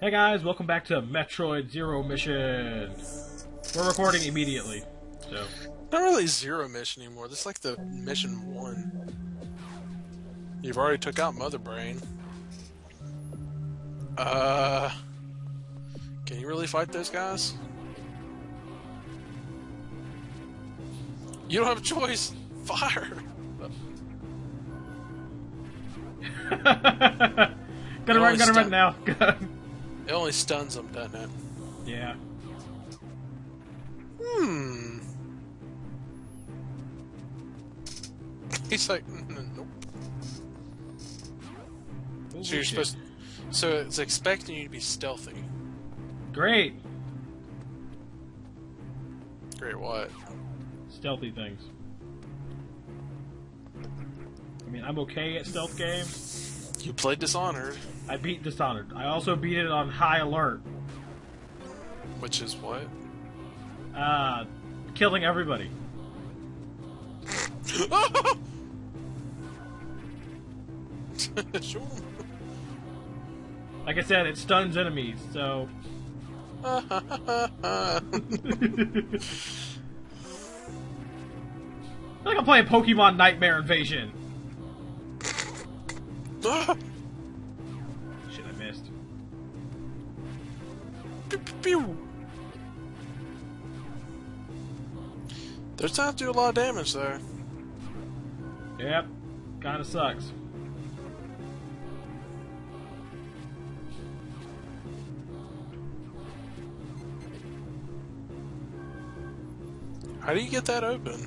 Hey guys, welcome back to Metroid Zero Mission. We're recording immediately, so Not really zero mission anymore. This is like the mission one. You've already took out Mother Brain. Uh, can you really fight those guys? You don't have a choice. Fire. gotta run, gotta run now. It only stuns them, doesn't it? yeah. Hmm. He's like, "Mm, nope. Oh, So you're shit. supposed. So it's expecting you to be stealthy. Great, Great. What? stealthy things. I mean, I'm okay at stealth games. You played Dishonored, I beat Dishonored. I also beat it on high alert. which is what? Uh, killing everybody. sure. Like I said, it stuns enemies, so. I like I'm playing Pokemon Nightmare Invasion. Pew, pew, pew. Those times do a lot of damage there. Yep, kinda sucks. How do you get that open?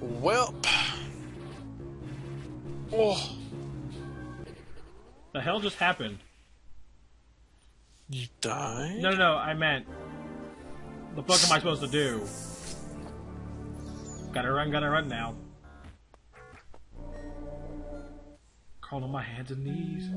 Welp. Oh, The hell just happened? You died? No, no, no, I meant. The fuck am I supposed to do? Gotta run, gotta run now. Crawling on my hands and knees.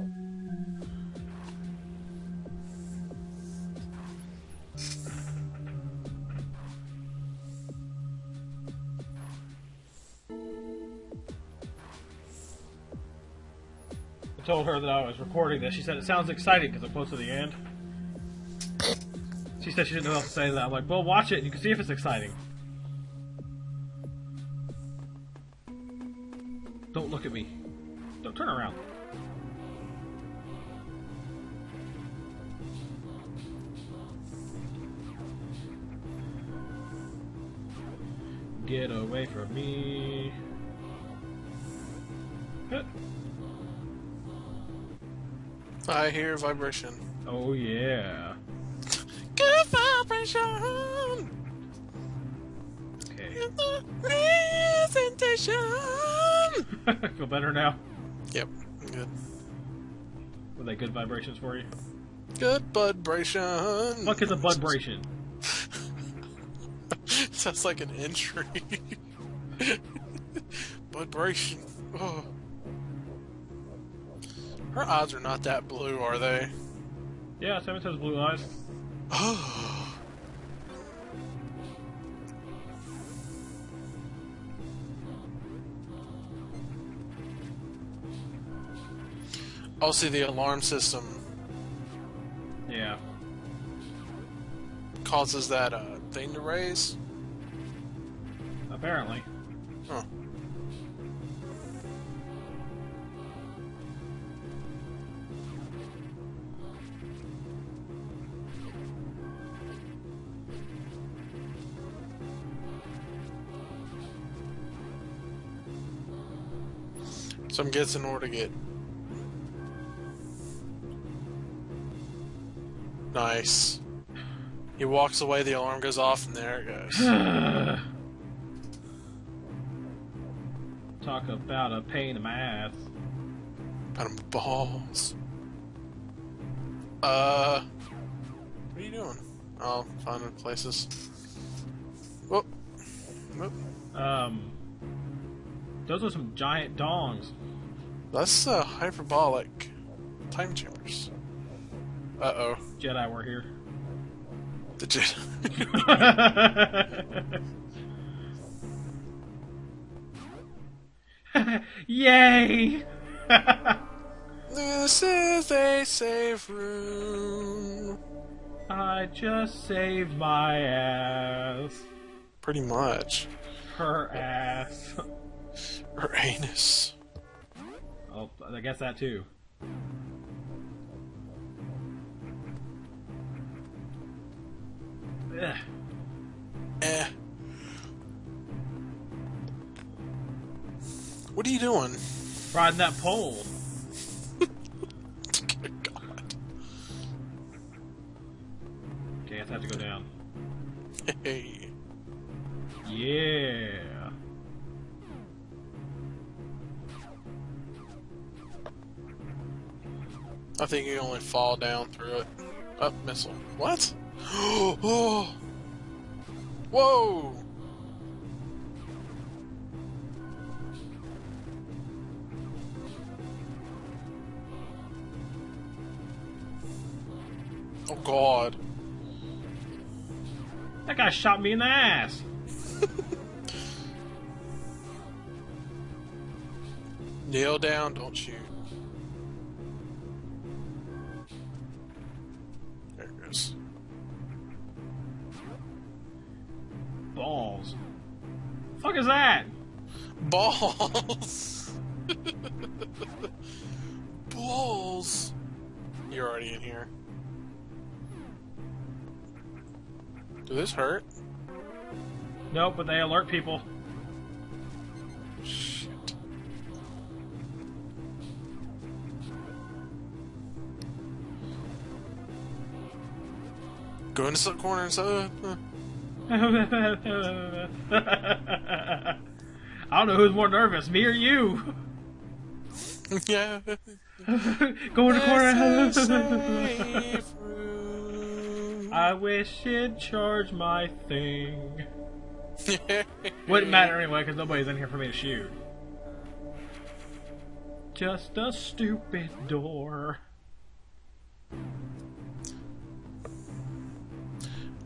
I told her that I was recording this. She said it sounds exciting because I'm close to the end. She said she didn't know else to say that. I'm like, well, watch it and you can see if it's exciting. Don't look at me. Don't turn around. Get away from me. Huh. I hear vibration. Oh yeah. Good. Okay. in the presentation. Feel better now? Yep, good. Were they good vibrations for you? Good budbration. Fuck is a budbration? Sounds like an entry. budbration. Oh. Her eyes are not that blue, are they? Yeah, Seven has blue eyes. Oh. Oh, see, the alarm system Yeah. causes that uh, thing to raise. Apparently. Huh. Some gets in order to get. Nice. He walks away, the alarm goes off, and there it goes. Talk about a pain in my ass. Got him balls. Uh, what are you doing? Oh, finding places. Whoop. Whoop. Um, those are some giant dongs. That's uh, hyperbolic time chambers. Uh oh. Jedi were here. The jet. Yay! This is a safe room. I just saved my ass. Pretty much. Her ass. Her anus. Oh, I guess that too. Ugh. Eh. What are you doing? Riding that pole. Good God. Okay, I have to go down. Hey. Yeah. I think you only fall down through it. Up missile. What? Oh. Whoa. Oh God. That guy shot me in the ass. Kneel down, don't shoot. Balls! Balls! You're already in here. Did this hurt? Nope, but they alert people. Shit. Go into some corner and say, I don't know who's more nervous, me or you. yeah. Go in the corner. I wish it'd charge my thing. Wouldn't matter anyway, because nobody's in here for me to shoot. Just a stupid door.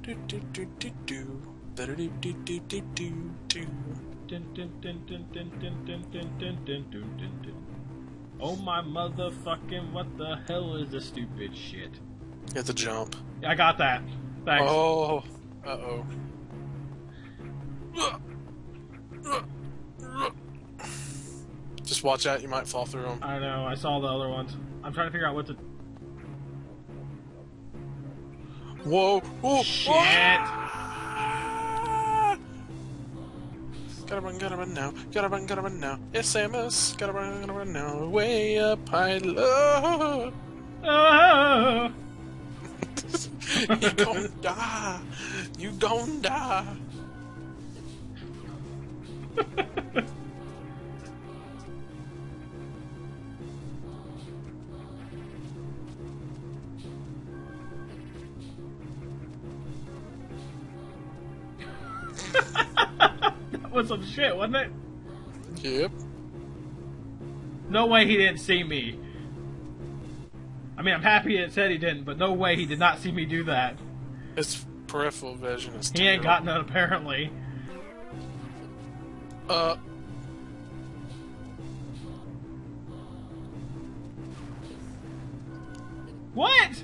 Do, do, do, do, do. Da-da-do, do, do, do, do, do. Oh my motherfucking, what the hell is this stupid shit? Get the jump. I got that. Thanks. Oh, uh oh. Just watch out, you might fall through them. I know, I saw the other ones. I'm trying to figure out what to. Whoa! Oh Shit! Gotta run, gotta run now. Gotta run, gotta run now. It's Samus. Gotta run, gotta run now. Way up high, low. Oh! you gon' die. You gon' die. was some shit, wasn't it? Yep. No way he didn't see me. I mean, I'm happy it said he didn't, but no way he did not see me do that. His peripheral vision is He ain't got terrible. none, apparently. Uh. What?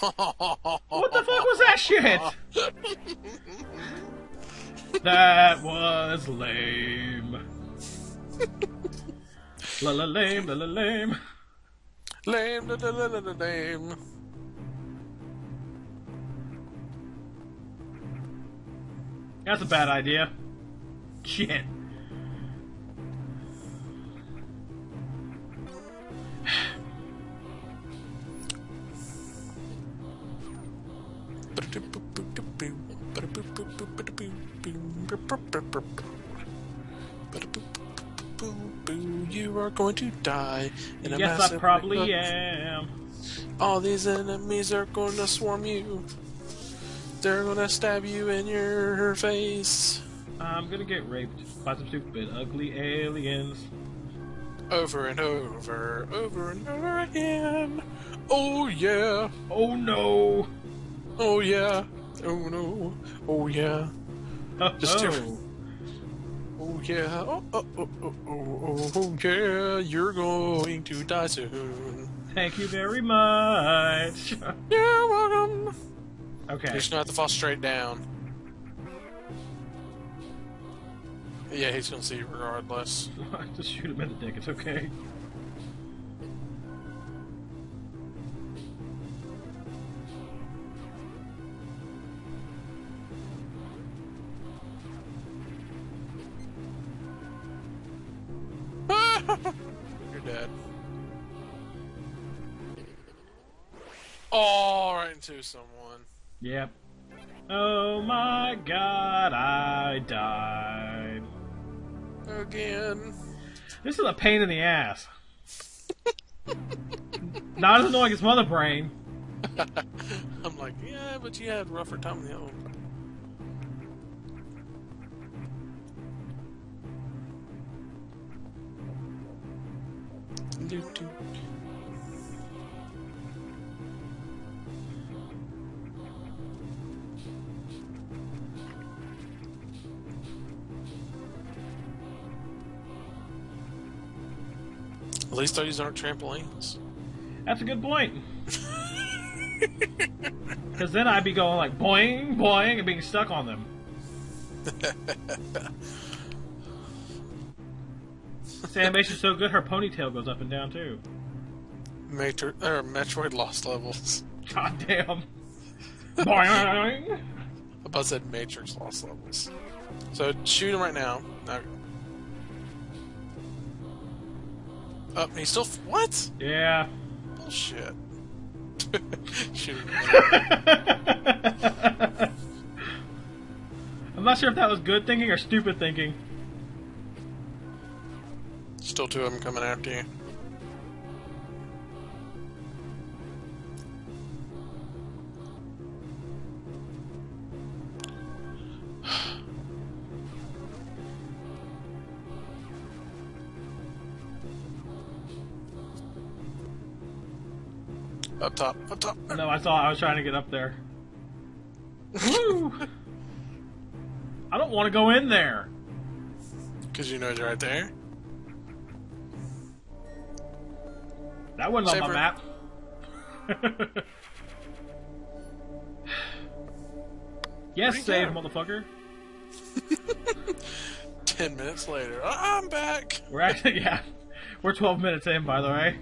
What the fuck was that shit? that was lame. La la lame, la la lame. Lame, da, da, da, da, lame. That's a bad idea. Shit. You are going to die in a Yes, I probably eclipse. am. All these enemies are going to swarm you. They're going to stab you in your face. I'm gonna get raped by some stupid, ugly aliens. Over and over, over and over again. Oh yeah, Oh no! oh yeah, oh no, oh yeah. Just oh. do- Oh yeah, oh, oh, oh, oh, oh, oh, oh, yeah, you're going to die soon. Thank you very much. You're welcome. okay. You're just gonna have to fall straight down. Yeah, he's gonna see you regardless. Just shoot him in the dick. It's okay. You're dead. Oh, right into someone. Yep. Oh my god, I died. Again. This is a pain in the ass. Not as annoying as Mother Brain. I'm like, yeah, but you had rougher time than the other one. Do, do. At least these aren't trampolines. That's a good point. Because then I'd be going like boing, boing, and being stuck on them. This animation's so good, her ponytail goes up and down too. Matri- or er, Metroid Lost Levels. God damn. boing. I said Matrix Lost Levels. So shoot him right now. Up, he's still. F- what? Yeah. Bullshit. shoot him. I'm not sure if that was good thinking or stupid thinking. Still two of them coming after you. Up top, up top. No, I saw. I was trying to get up there. Woo! I don't want to go in there. Because you know he's right there. That wasn't on my map. yes, save, motherfucker. Ten minutes later, I'm back. We're actually, yeah, we're 12 minutes in, by the way.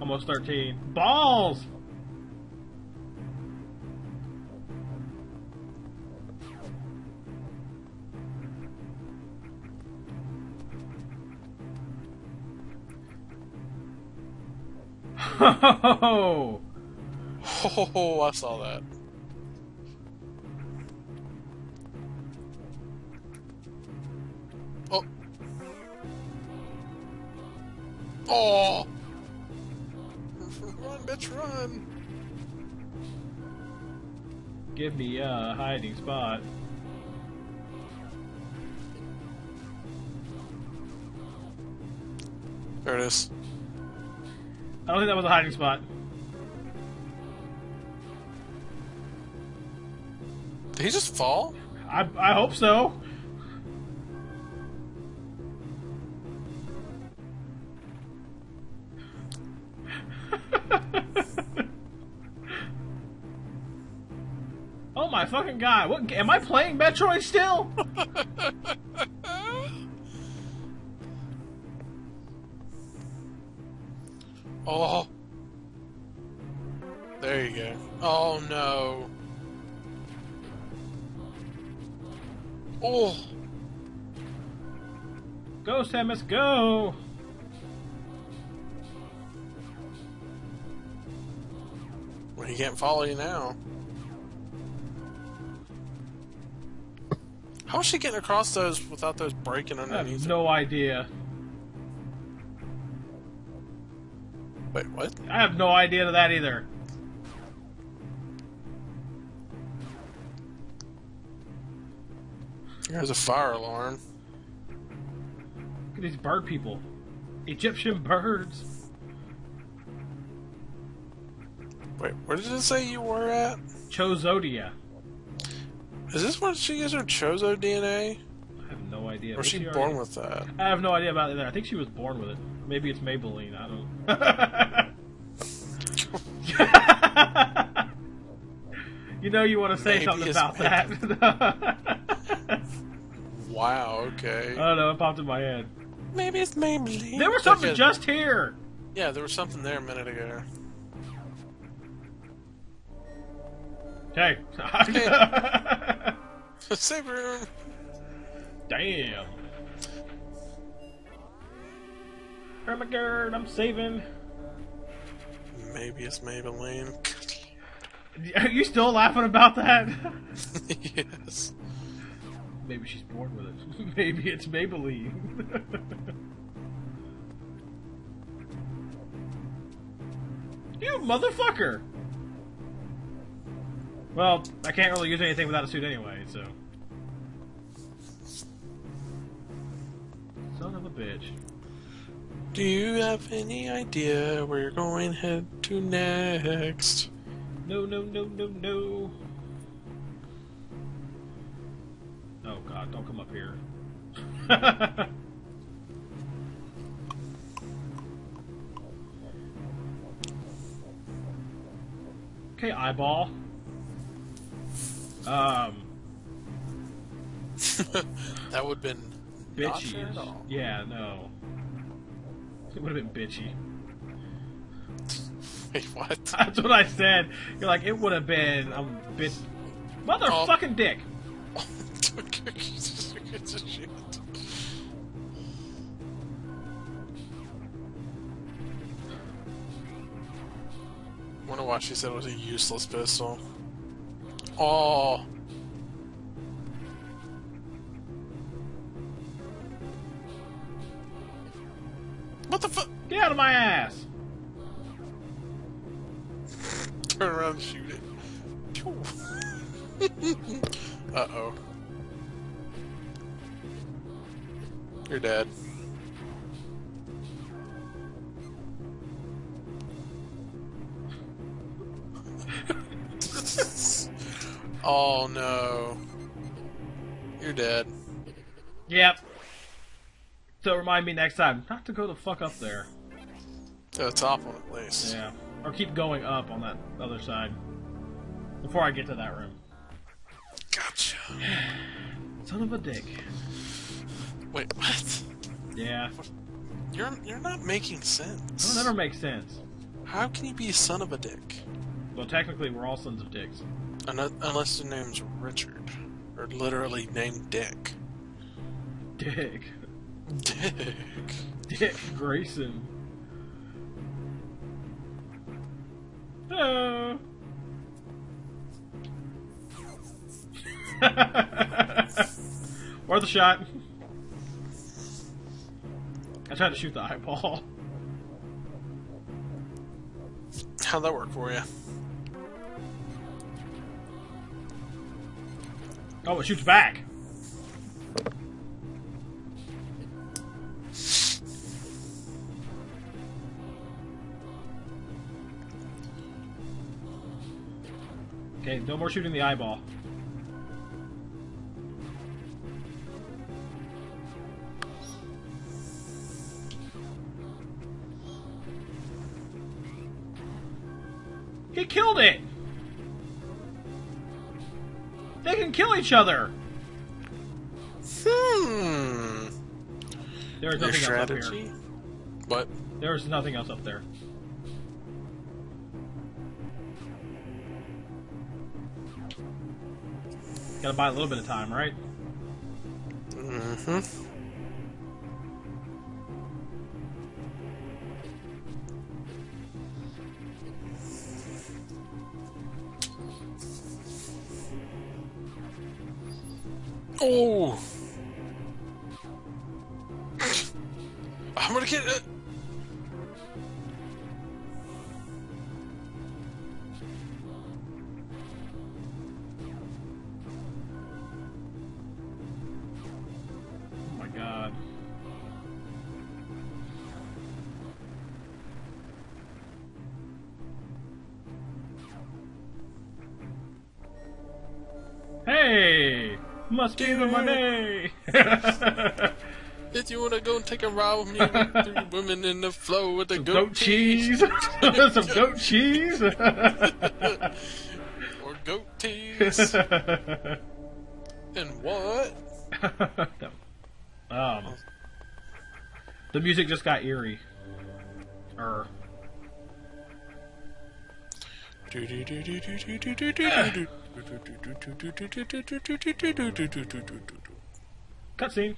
Almost 13. Balls! Ho! Oh, I saw that. Oh. Oh. Run, bitch, run. Give me a hiding spot. There it is. I don't think that was a hiding spot. Did he just fall? I, I hope so. oh my fucking god! What am I playing Metroid still? Oh. There you go. Oh no. Oh. Go, Samus, go! Well, he can't follow you now. How is she getting across those without those breaking I underneath? have her? no idea. I have no idea to that either. There's a fire alarm. Look at these bird people. Egyptian birds. Wait, where did it say you were at? Chozodia. Is this where she gets her Chozo DNA? I have no idea. Or Was she already- born with that? I have no idea about that. I think she was born with it. Maybe it's Maybelline. I don't. you know you want to say Maybe something about that. Wow. Okay. I don't know. It popped in my head. Maybe it's Maybelline. There was something Okay. just here. Yeah, there was something there a minute ago. Okay. Save room. Damn. God, I'm saving. Maybe it's Maybelline. Are you still laughing about that? yes. Maybe she's born with it. Maybe it's Maybelline. you motherfucker! Well, I can't really use anything without a suit anyway, so. Son of a bitch. Do you have any idea where you're going head to next? No, no, no, no, no. Oh god, don't come up here. okay, eyeball. Um, that would have been bitchy. fair is- at all. Yeah, no. It would have been bitchy. Wait, what? That's what I said. You're like, it would have been a bit. Motherfucking dick! Shit. Wonder why she said it was a useless pistol. Oh, what the fuck? Get out of my ass! And shoot it. uh oh. You're dead. oh no. You're dead. Yep. So remind me next time not to go the fuck up there. To the top one at least. Yeah. Or keep going up on that other side. Before I get to that room. Gotcha. Son of a dick. Wait, what? Yeah. You're you're not making sense. That'll never make sense. How can you be a son of a dick? Well, technically, we're all sons of dicks. Unless, unless your name's Richard. Or literally named Dick. Dick. Dick. Dick Grayson. Hello. Worth a shot. I tried to shoot the eyeball. How'd that work for you? Oh, it shoots back. Okay, no more shooting the eyeball. He killed it! They can kill each other! Hmm. There is Your nothing else up strategy? here. What? There is nothing else up there. Gotta buy a little bit of time, right? Mm-hmm. Must be the money! If you wanna go and take a ride with me, with three women in the flow with the Some goat, goat cheese. Some goat cheese. or goat tees, and what? um, the music just got eerie. Cutscene.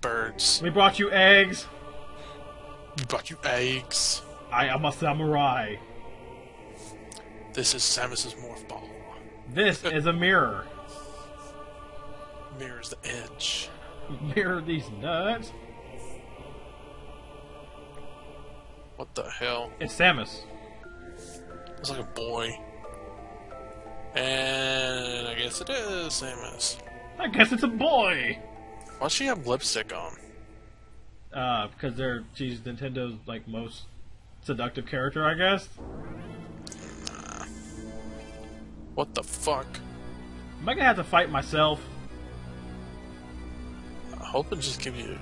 Birds. We brought you eggs. We brought you eggs. I am a samurai. This is Samus's morph ball. This is a mirror. Mirrors the edge. Mirror these nuts. What the hell? It's Samus. It's like a boy. And I guess it is Samus. I guess it's a boy. Why'd she have lipstick on? Uh, because they're she's Nintendo's like most seductive character, I guess. What the fuck? Am I gonna have to fight myself? I hope it just give you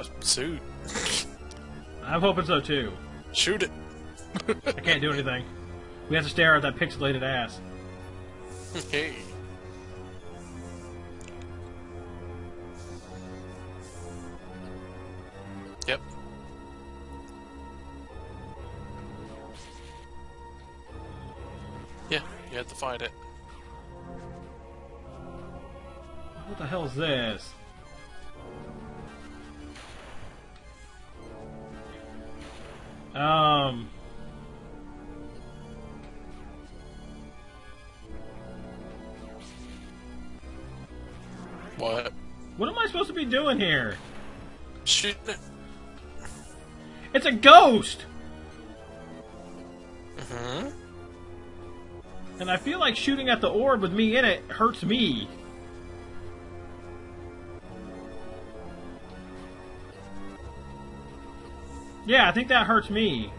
a suit. I'm hoping so too. Shoot it. I can't do anything. We have to stare at that pixelated ass. hey. Yep. Yeah, you had to fight it. What the hell is this? Um. What? What am I supposed to be doing here? Shooting it. It's a ghost! Mm-hmm. And I feel like shooting at the orb with me in it hurts me. Yeah, I think that hurts me.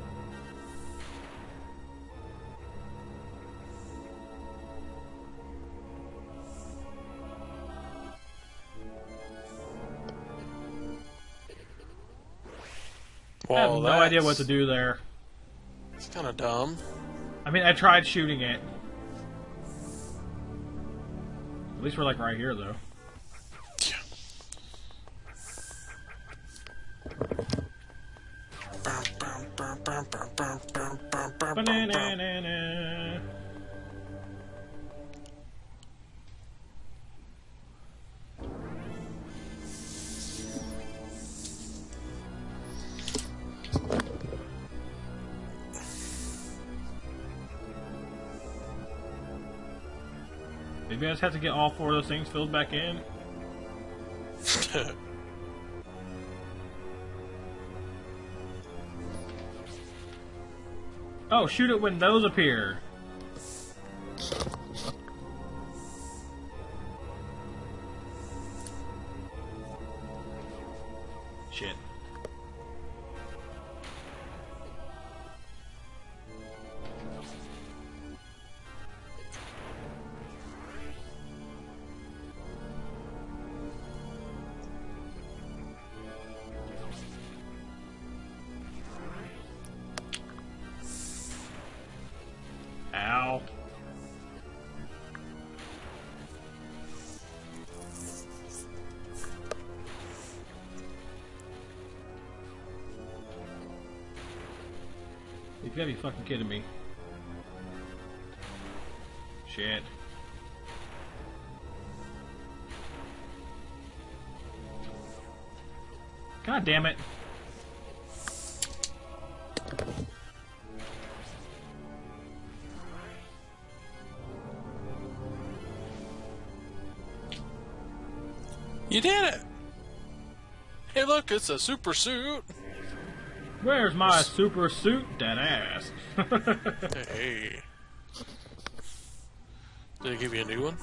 I have no idea what to do there. It's kind of dumb. I mean, I tried shooting it. At least we're like right here, though. Just have to get all four of those things filled back in. Oh, shoot it when those appear. Fucking kidding me. Shit. God damn it. you did it! Hey, look, it's a super suit. Where's my super suit, that ass? Hey. Did it give you a new one?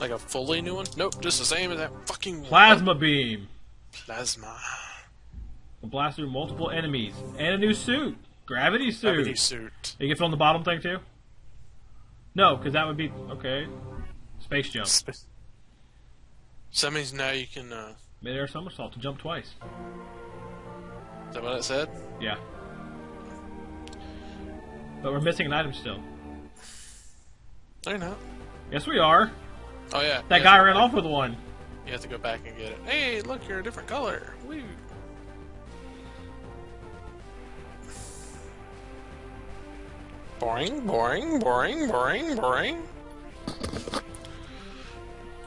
Like a fully new one? Nope, just the same as that fucking Plasma beam. plasma. will blast through multiple enemies. And a new suit. Gravity suit. Gravity suit. You can fit on the bottom thing too? No, because that would be okay. Space jump. So that means now you can. Uh, Midair somersault to jump twice. is that what it said? Yeah. But we're missing an item still. No, you're not. Yes, we are. Oh yeah. That you guy ran off with one. You have to go back and get it. Hey, look, you're a different color. Woo. Boring, boring, boring, boring, boring.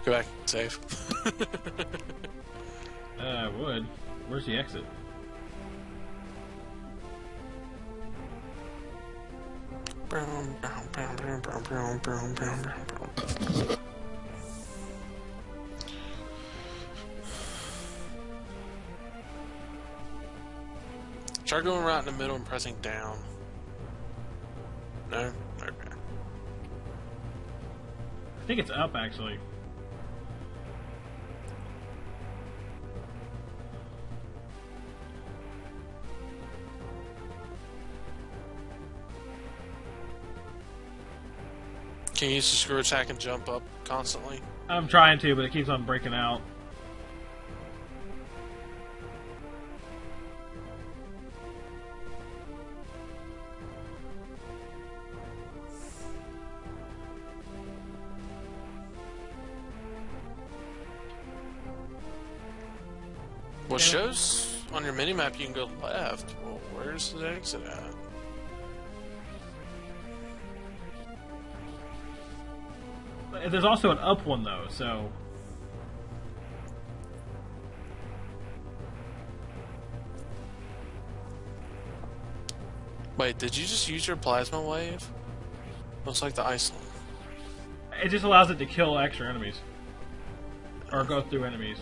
Go back, save. Uh, I would. Where's the exit? Try going right in the middle and pressing down. No? Okay. I think it's up, actually. Can you use the screw attack and jump up constantly? I'm trying to, but it keeps on breaking out. Well, shows on your minimap you can go left. Well, where's the exit at? There's also an up one, though, so. Wait, did you just use your plasma wave? Looks like the ice. It just allows it to kill extra enemies. Or go through enemies.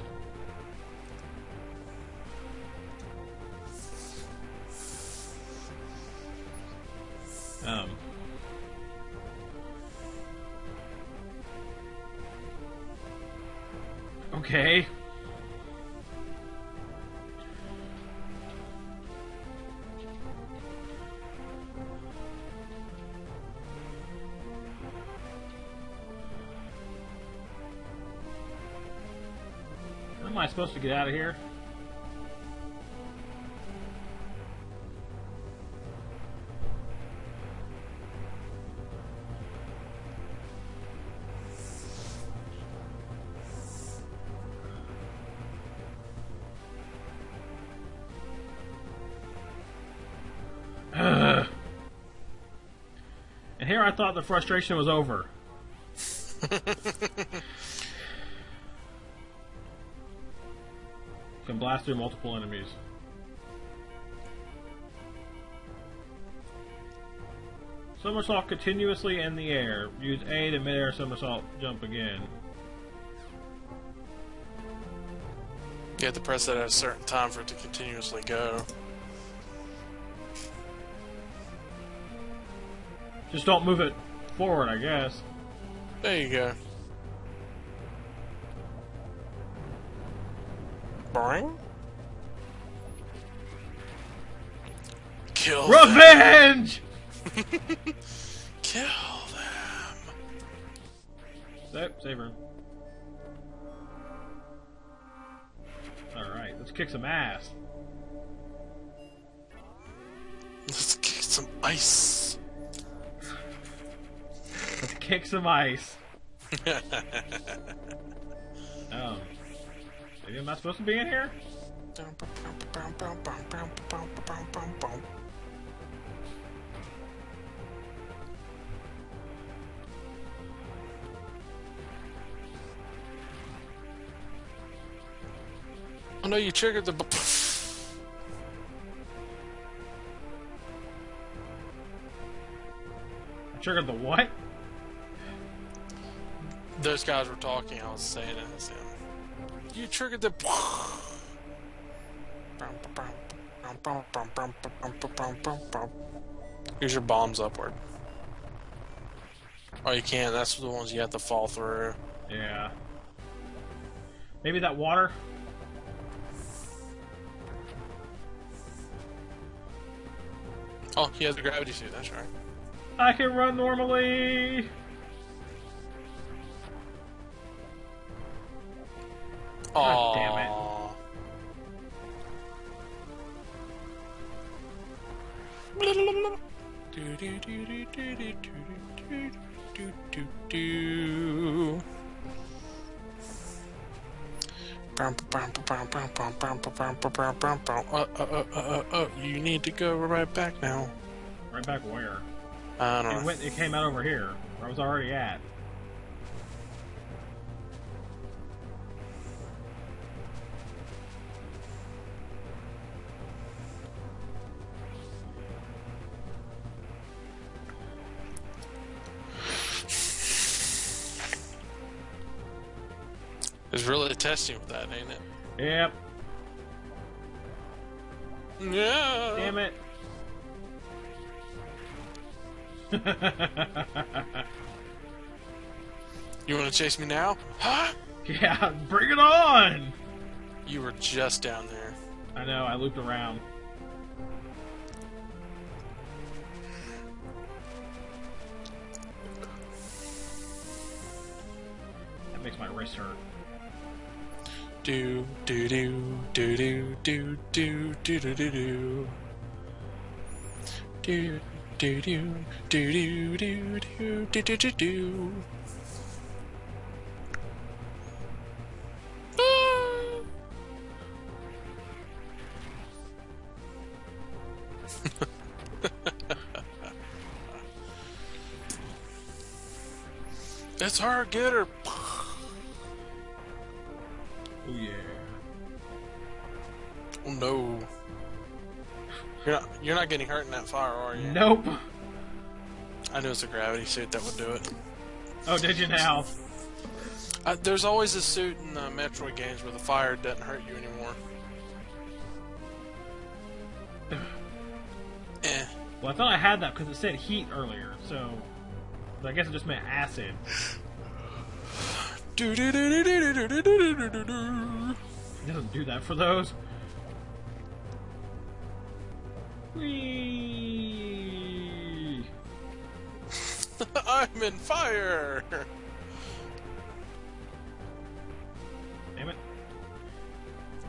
Okay. How am I supposed to get out of here? Thought the frustration was over. Can blast through multiple enemies. Somersault continuously in the air. Use A to midair somersault jump again. You have to press that at a certain time for it to continuously go. Just don't move it forward, I guess. There you go. Boring? Kill them. Revenge! Kill them. Save, save room. Alright, let's kick some ass. Let's kick some ice. Let's kick some ice. Um, maybe I'm not supposed to be in here? Oh no, you triggered the. I triggered the what? Those guys were talking, I was saying it as. You triggered the. Use your bombs upward. Oh, you can't. That's the ones you have to fall through. Yeah. Maybe that water? Oh, he has the gravity suit. That's right. I can run normally! Oh, damn it. Uh, uh, uh, uh, uh, uh, you need to go right back now. Right back where? I don't It know. went. It came out over here. Where I was already at. It's really testing with that, ain't it? Yep. Yeah. Damn it. You want to chase me now? Huh? yeah, bring it on! You were just down there. I know, I looped around. That makes my wrist hurt. Do do do do do do do do do do do. Do do do do do do do do do. Ah. It's her, get her. Oh no. You're not, you're not getting hurt in that fire, are you? Nope. I knew it's a gravity suit that would do it. Oh, did you now? Uh, there's always a suit in the Metroid games where the fire doesn't hurt you anymore. eh. Well, I thought I had that because it said heat earlier, so I guess it just meant acid. Doesn't do that for those. Whee! I'm in fire. Damn it.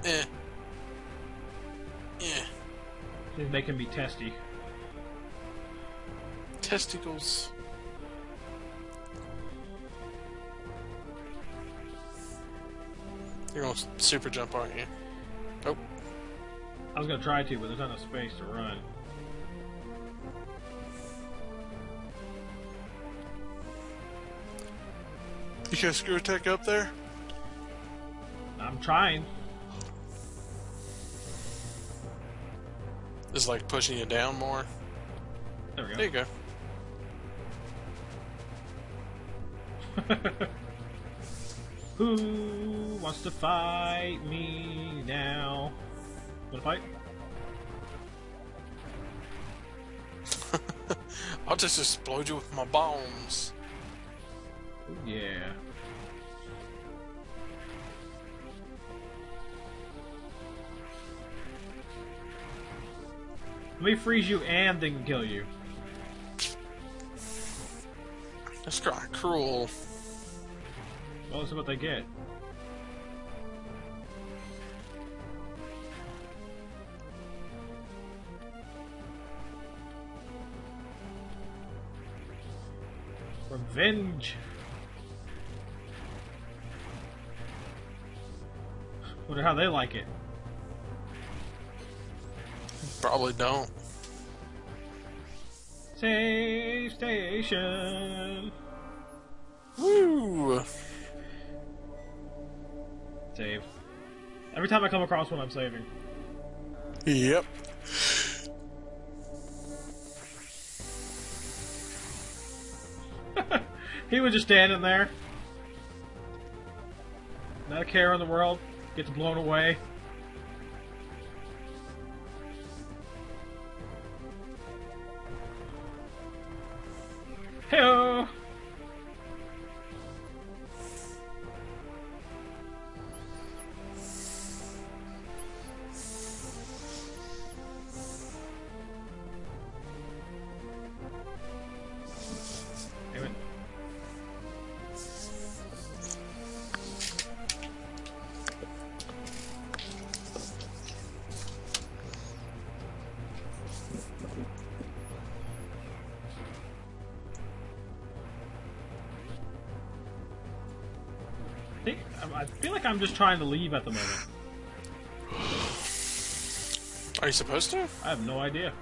Eh. Eh. He's making me testy. Testicles. You're gonna super jump, aren't you? I was gonna try to, but there's not enough space to run. you got screw attack up there? I'm trying. Is like pushing you down more. There we go. There you go. Who wants to fight me now? Wanna fight? I'll just explode you with my bombs. Yeah. Let me freeze you and then kill you. That's kind of cruel. Well, see what they get. Revenge. Wonder how they like it. Probably don't. Save station. Woo! Save. Every time I come across one, I'm saving. Yep. He was just standing there. Not a care in the world. Gets blown away. I'm just trying to leave at the moment. Are you supposed to? I have no idea.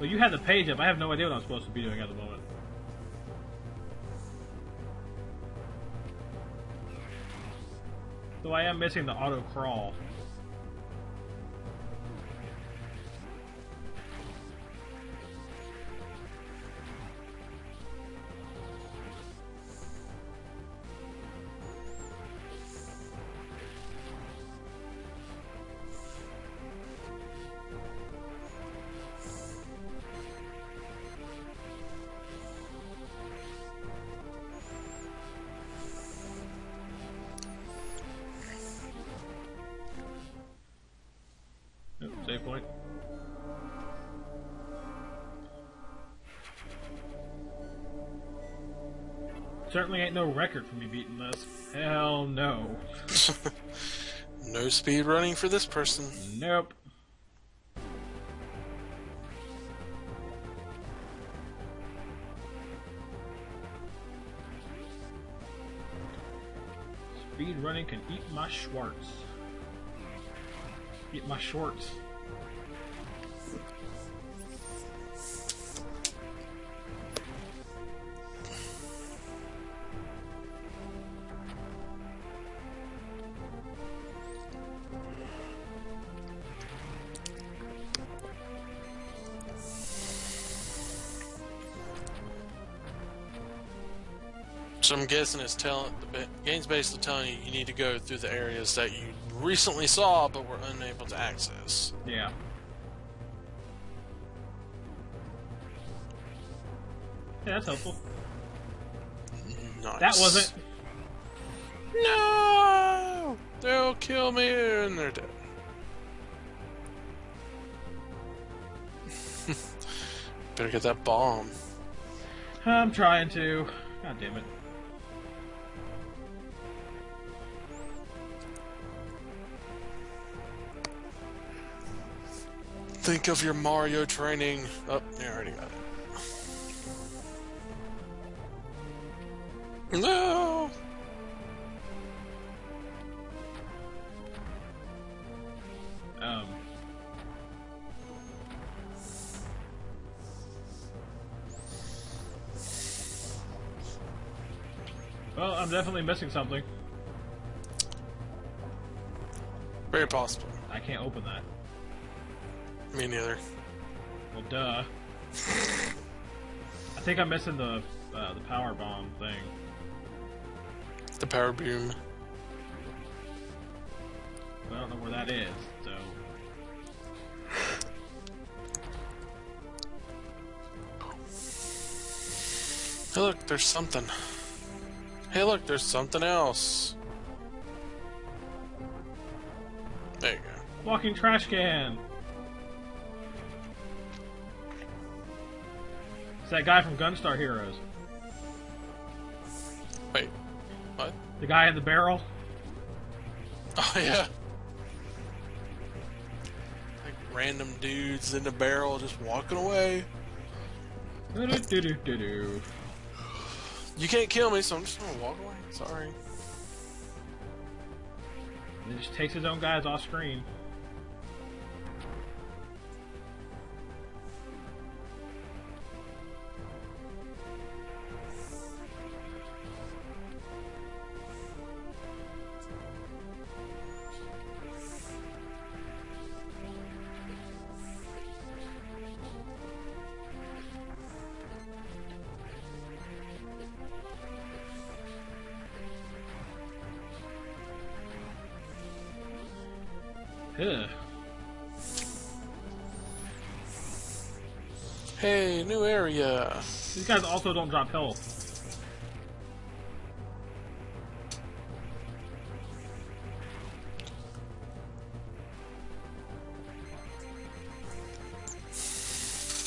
Well, you had the page up. I have no idea what I'm supposed to be doing at the moment. So I am missing the auto crawl. Certainly ain't no record for me beating this. Hell no. no speed running for this person. Nope. Speed running can eat my Schwartz. Eat my shorts. So I'm guessing it's telling the game's basically telling you you need to go through the areas that you recently saw but were unable to access. Yeah. Yeah, that's helpful. Nice. That wasn't. No! They'll kill me and they're dead. Better get that bomb. I'm trying to. God damn it. Think of your Mario training. Oh, you already got it. No! Um. Well, I'm definitely missing something. Very possible. I can't open that. Me neither. Well, duh. I think I'm missing the uh, the power bomb thing. The power boom. I don't know where that is. So Hey, look, there's something. Hey, look, there's something else. There you go. walking trash can. It's that guy from Gunstar Heroes. Wait, what? The guy in the barrel. Oh yeah. Like random dudes in the barrel just walking away. Do-do-do-do-do-do. You can't kill me, so I'm just gonna walk away. Sorry. And he just takes his own guys off screen. also don't drop health.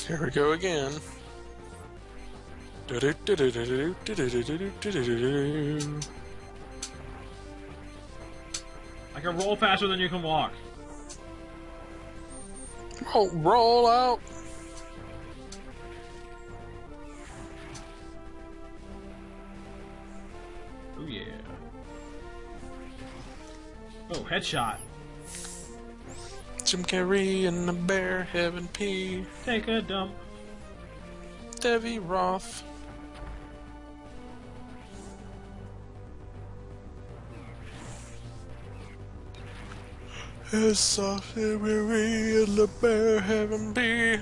Here we go again. I can roll faster than you can walk. Oh, roll out. Headshot. Jim Carrey and the bear heaven pee. Take a dump. Debbie Roth. It's soft and weary and the bear heaven pee.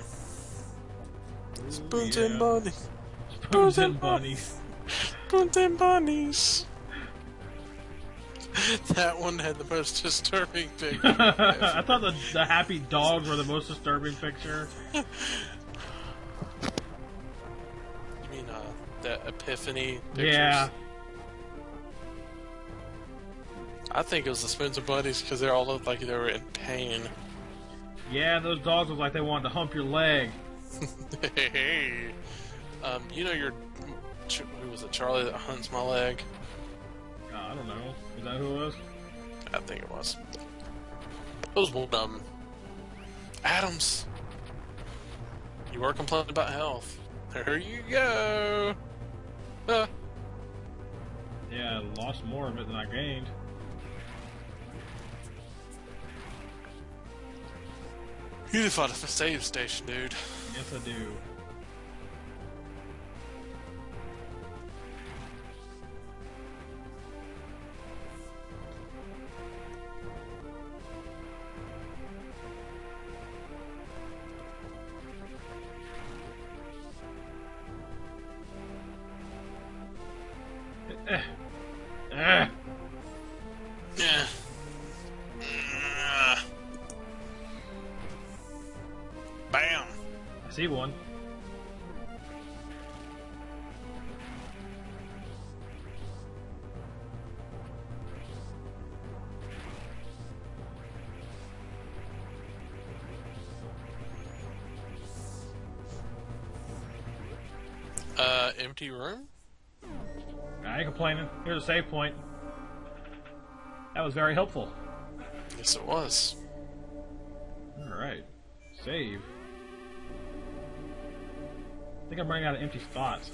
Spoons yeah. and bunnies. Spoons and bunnies. Spoons and bunnies. that one had the most disturbing picture. I thought the, the happy dogs were the most disturbing picture. You mean uh, that epiphany pictures? Yeah. I think it was the Spoons and Bunnies because they all looked like they were in pain. Yeah, those dogs look like they wanted to hump your leg. hey, um, you know your who was it? Charlie that hunts my leg. Uh, I don't know. Is that who it was? I think it was. It was one of them. Adams. You were complaining about health. There you go. Uh, Yeah, I lost more of it than I gained. you need to find a save station, dude. Yes, I do. See one. Uh, empty room? I ain't complaining. Here's a save point. That was very helpful. Yes, it was. Alright. Save. I think I'm running out of empty spots.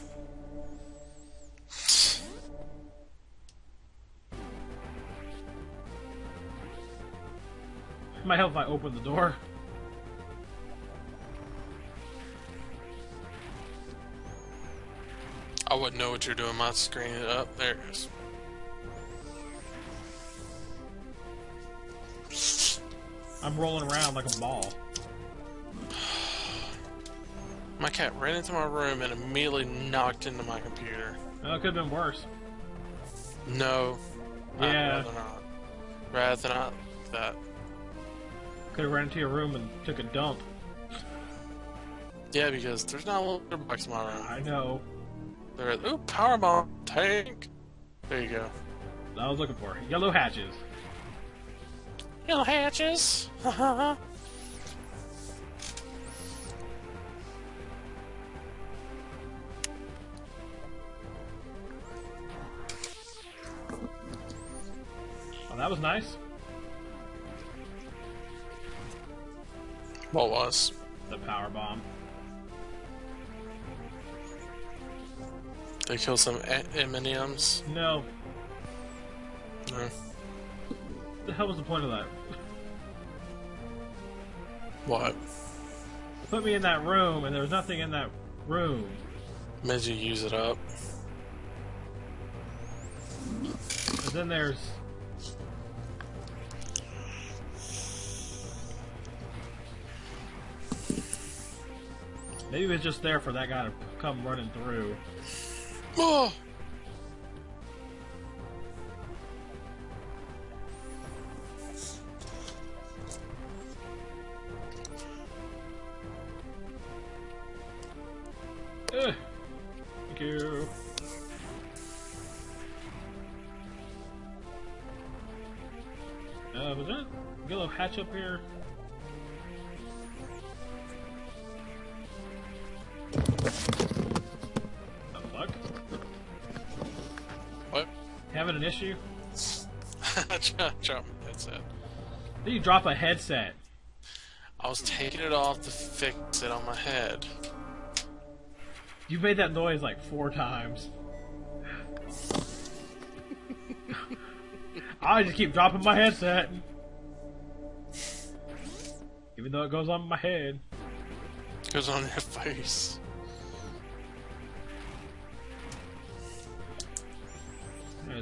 Might help if I open the door. I wouldn't know what you're doing. My screen it up. There it is. I'm rolling around like a ball. My cat ran into my room and immediately knocked into my computer. Well, it could have been worse. No. I'd Yeah. rather not. Rather not that. Could have ran into your room and took a dump. Yeah, because there's not a litter box in my room. I know. There is. Ooh, powerbomb tank. There you go. That I was looking for. Yellow hatches. Yellow hatches. that was nice. what was? The power bomb. They killed some M&Ms. No. No. The hell was the point of that? What? Put me in that room, and there was nothing in that room. Made you use it up. Then there's. Maybe it was just there for that guy to come running through. Oh! Ugh. Thank you. Uh, was that yellow hatch up here? Issue? Drop my headset. Then you drop a headset. I was taking it off to fix it on my head. You made that noise like four times. I just keep dropping my headset. Even though it goes on my head. It goes on your face.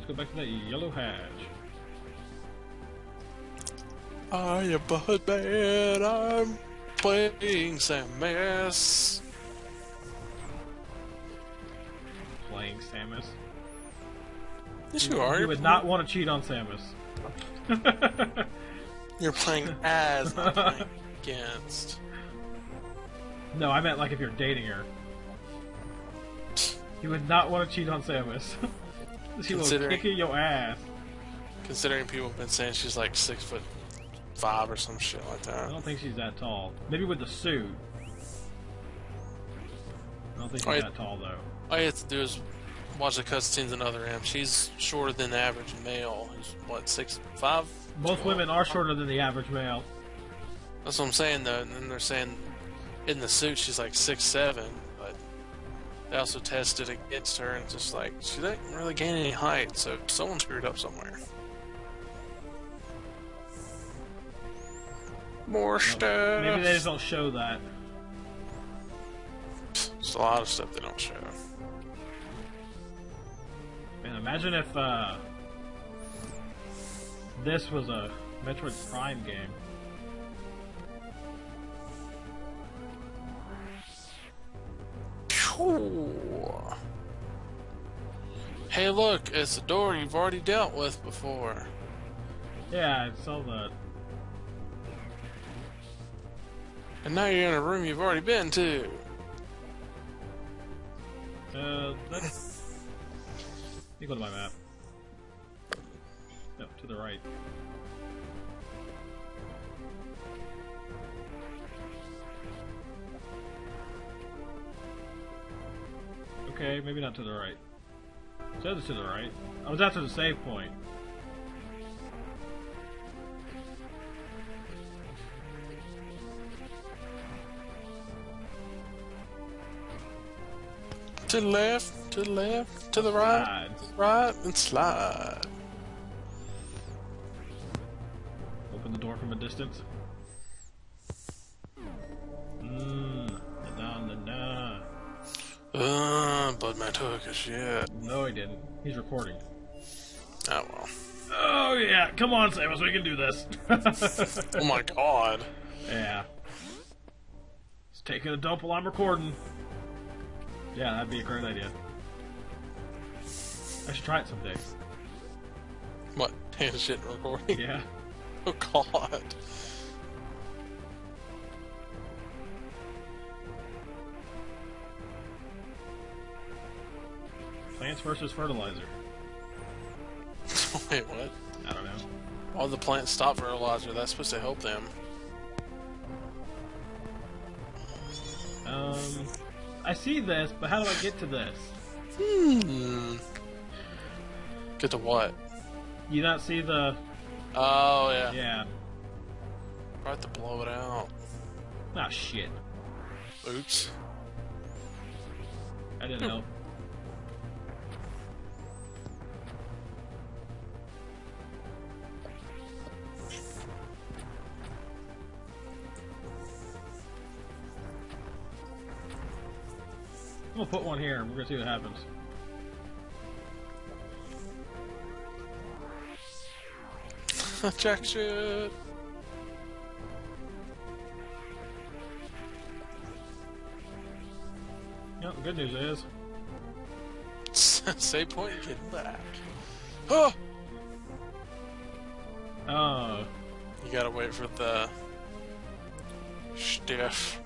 Let's go back to that yellow hatch. Are you Budman? I'm playing Samus. Playing Samus. Yes, you are. You would not want to cheat on Samus. You're playing as, not playing against. no, I meant like if you're dating her. You would not want to cheat on Samus. she will Considering- kick your ass. Considering people have been saying she's like six foot five or some shit like that. I don't think she's that tall. Maybe with the suit. I don't think she's that tall though. All you have to do is watch the cutscenes in Other M. She's shorter than the average male. Who's what six five? Most women are shorter than the average male. That's what I'm saying though. And then they're saying in the suit she's like six seven, they also tested against her and it's just like she didn't really gain any height, so someone screwed up somewhere. More stuff. Maybe they just don't show that. There's a lot of stuff they don't show. Man, imagine if uh, this was a Metroid Prime game. Phew. Hey, look, it's a door you've already dealt with before. Yeah, I saw that. And now you're in a room you've already been to. Uh, that's. Let me go to my map. Yep, to the right. Okay, maybe not to the right. It says it's to the right. I was after the save point. To the left, to the left, to the right, right, and slide. Open the door from a distance. Mmm. Uh, Budman took a shit. No, he didn't. He's recording. Oh well. Oh yeah, come on, Samus, we can do this. Oh my god. yeah. It's taking a dump while I'm recording. Yeah, that'd be a great idea. I should try it someday. What? Hand shit recording? Yeah. Oh god. Plants versus fertilizer. Wait, what? I don't know. All the plants stop fertilizer. That's supposed to help them. Um, I see this, but how do I get to this? Hmm. Get to what? You not see the? Oh yeah. Yeah. I have to blow it out. Ah shit. Oops. I didn't help. I'm gonna put one here. And we're gonna see what happens. Jack shit. The good news is, Save point get back. Oh! oh, You gotta wait for the stiff.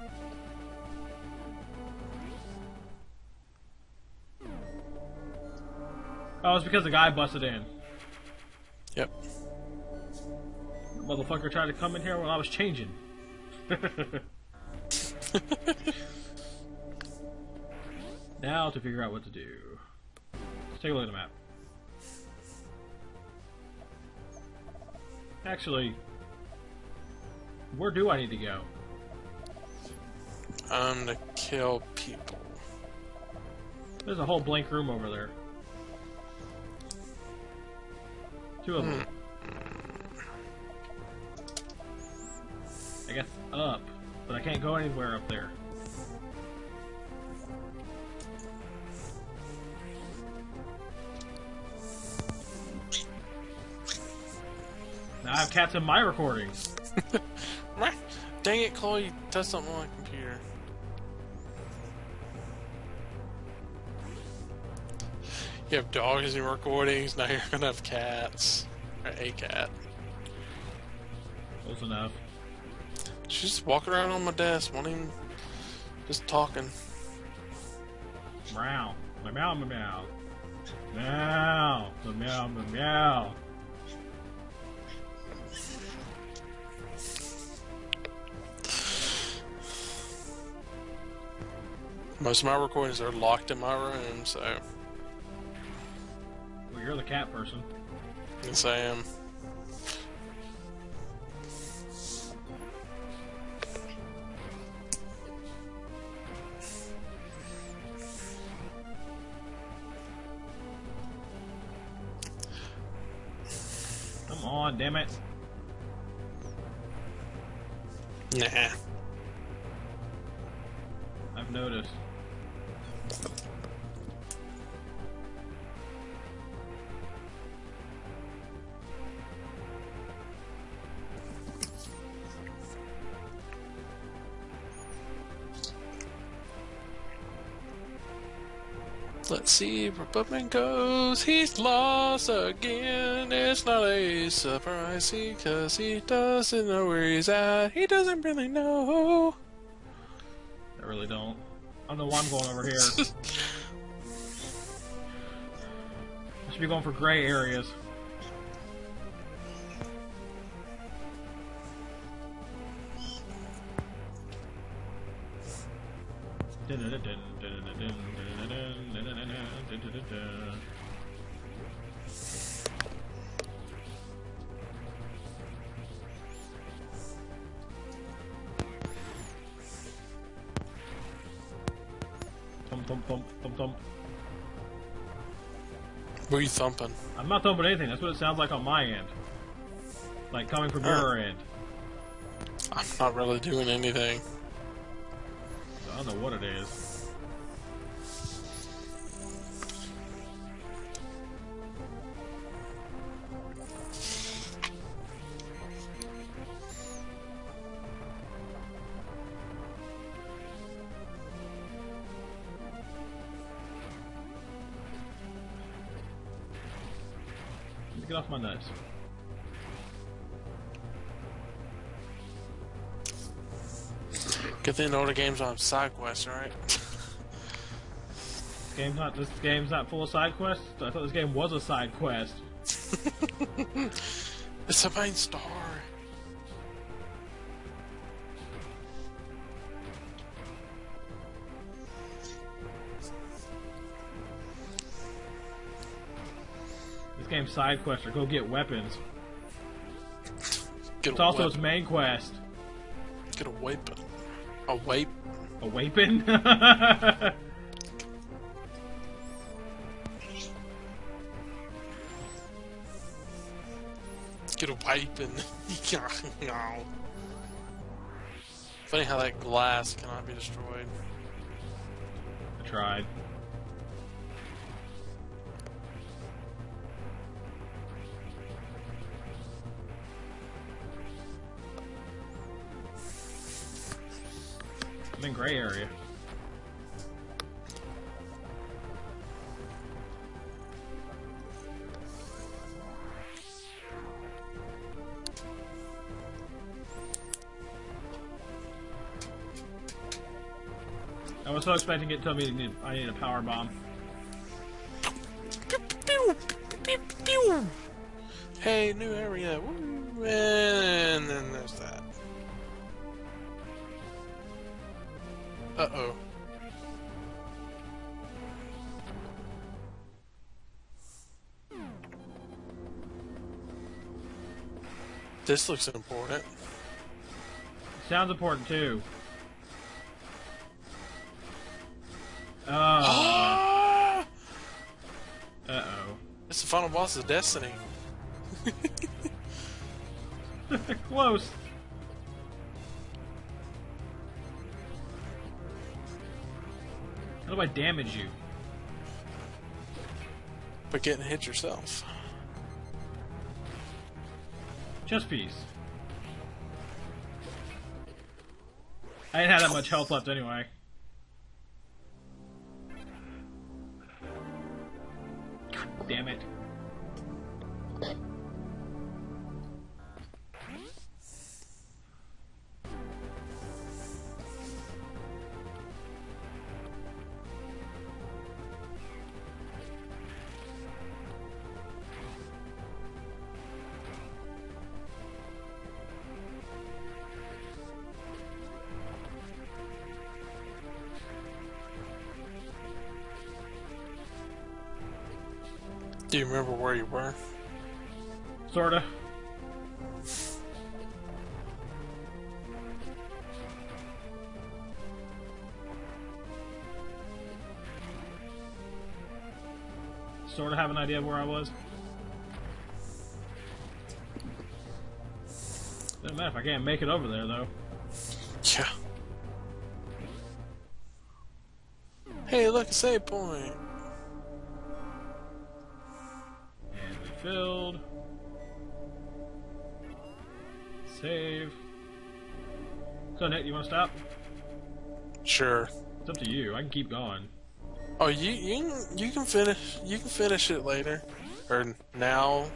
Oh, it's because the guy busted in. Yep. Motherfucker tried to come in here while I was changing. Now to figure out what to do. Let's take a look at the map. Actually, where do I need to go? I'm um, to kill people. There's a whole blank room over there. Two of them. I guess up, but I can't go anywhere up there. Now I have cats in my recordings. Dang it, Chloe, does something on my computer. You have dogs in your recordings, now you're gonna have cats. Or a cat. Close enough. She's just walking around on my desk, wanting just talking. Meow. Meow, meow, meow, meow. Meow. Meow, meow, meow. Most of my recordings are locked in my room, so you're the cat person. yes I am. Come on, damn it. Nah. I've noticed. Let's see where Budman goes. He's lost again. It's not a surprise because he doesn't know where he's at. He doesn't really know. I really don't. I don't know why I'm going over here. I should be going for gray areas. You thumping? I'm not thumping anything. That's what it sounds like on my end. Like coming from your end. I'm not really doing anything. I don't know what it is. Off my nuts. Good thing all the games on side quests, right? This game's not. This game's not full of side quests. I thought this game was a side quest. it's a main story. Game's side quest are go get weapons. Get It's also its main quest. Get a weapon. A wape. A weapon. Get a weapon. no. Funny how that glass cannot be destroyed. I tried. I'm in gray area. I was so expecting it to tell me I need, a power bomb. Hey, new area. And then This looks important. Sounds important too. Oh. Ah! Uh oh. It's the final boss of Destiny. Close. How do I damage you? By getting hit yourself. Chest piece. I didn't have that much health left anyway. Remember where you were? Sorta. Sorta have an idea of where I was. Doesn't matter if I can't make it over there though. Yeah. Hey, look, save point. Filled. Save. So Nick, you wanna stop? Sure. It's up to you. I can keep going. Oh, you you can, you can finish you can finish it later or now,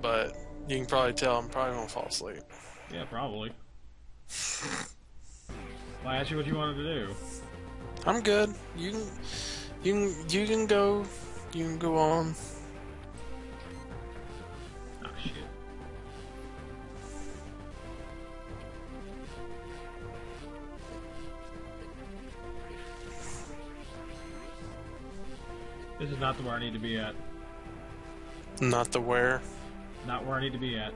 but you can probably tell I'm probably gonna fall asleep. Yeah, probably. well, I asked you what you wanted to do. I'm good. You can you can you can go you can go on. This is not the where I need to be at. Not the where. Not where I need to be at.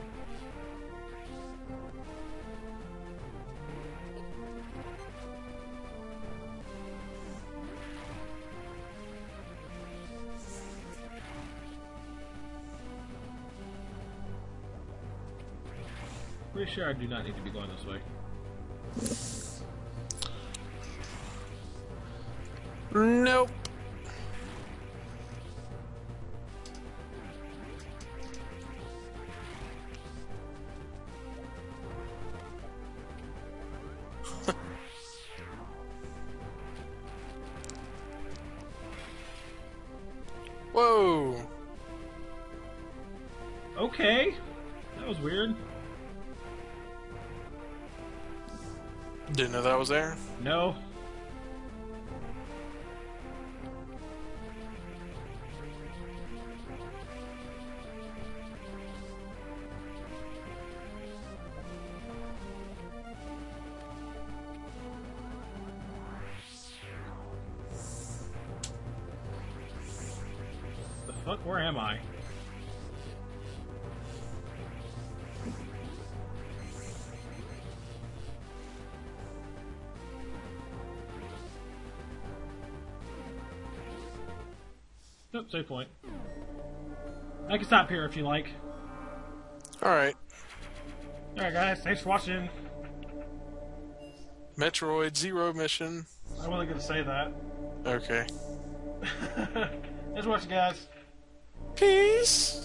Pretty sure I do not need to be going this way. Was there. Save point. I can stop here if you like. Alright. Alright guys, thanks for watching. Metroid Zero Mission. I wasn't gonna say that. Okay. thanks for watching guys. Peace.